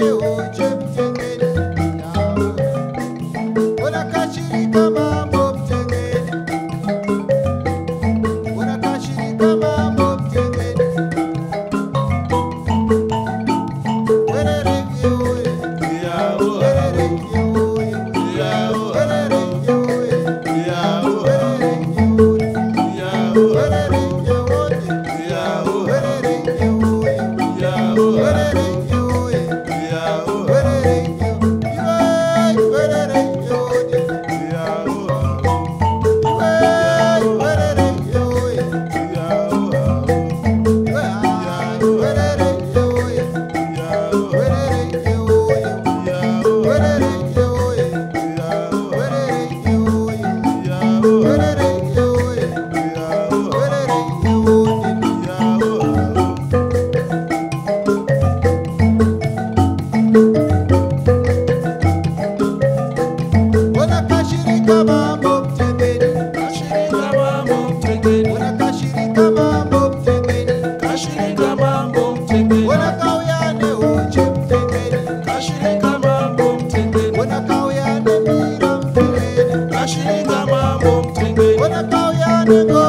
do. Chiringa mambo mtwingwe, wanakao ya ndogo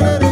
Thank.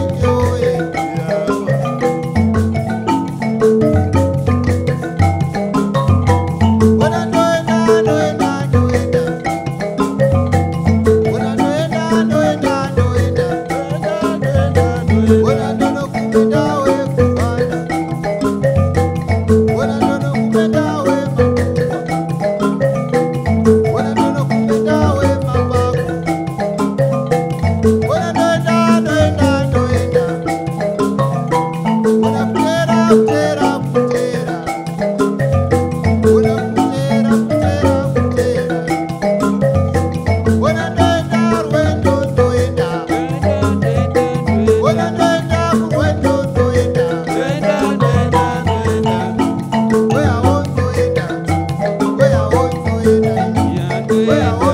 Well,